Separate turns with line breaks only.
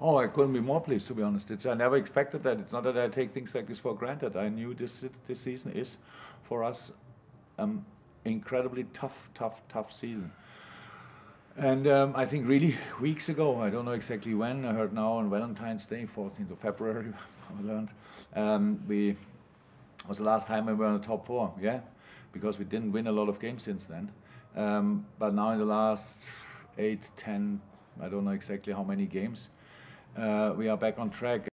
Oh, I couldn't be more pleased, to be honest. It's, I never expected that. It's not that I take things like this for granted. I knew this this season is, for us, um, incredibly tough, tough, tough season. And um, I think really weeks ago, I don't know exactly when, I heard now on Valentine's Day, 14th of February, I learned, um, we was the last time we were in the top four, yeah, because we didn't win a lot of games since then. Um, but now in the last eight, ten, I don't know exactly how many games, Uh, we are back on track.